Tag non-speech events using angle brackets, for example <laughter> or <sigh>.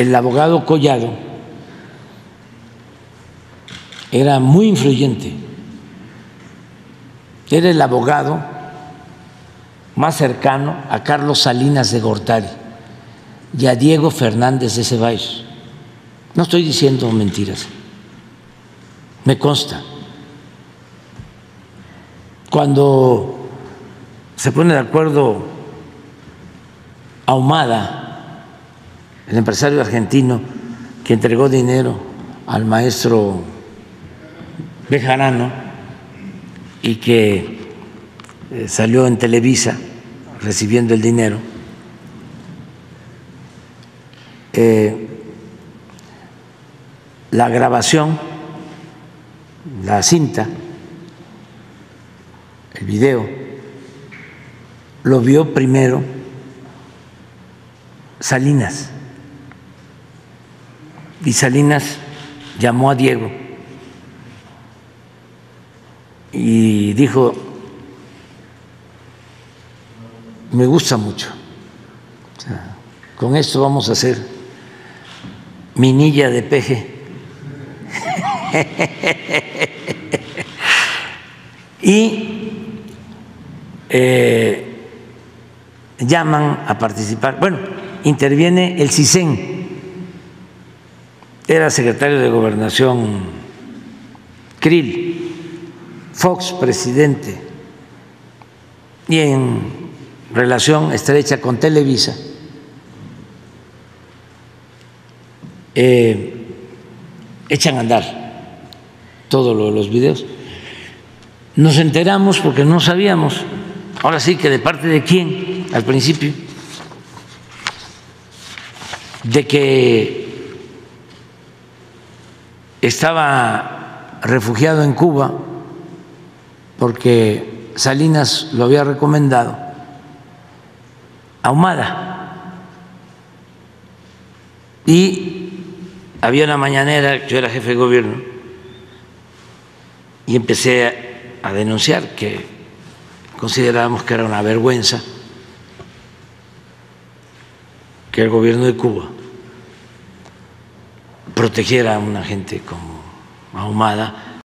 el abogado Collado era muy influyente. Era el abogado más cercano a Carlos Salinas de Gortari y a Diego Fernández de Ceballos. No estoy diciendo mentiras, me consta. Cuando se pone de acuerdo Ahumada, el empresario argentino que entregó dinero al maestro Bejarano y que eh, salió en Televisa recibiendo el dinero, eh, la grabación, la cinta, el video, lo vio primero Salinas. Y Salinas llamó a Diego y dijo, me gusta mucho, con esto vamos a hacer minilla de peje. <laughs> y eh, llaman a participar. Bueno, interviene el CISEN, era secretario de Gobernación Krill, Fox presidente, y en relación estrecha con Televisa, eh, echan a andar todos los videos. Nos enteramos porque no sabíamos, ahora sí que de parte de quién al principio de que estaba refugiado en Cuba porque Salinas lo había recomendado, Ahumada. Y había una mañanera, yo era jefe de gobierno, y empecé a denunciar que considerábamos que era una vergüenza que el gobierno de Cuba protegiera a una gente como Ahumada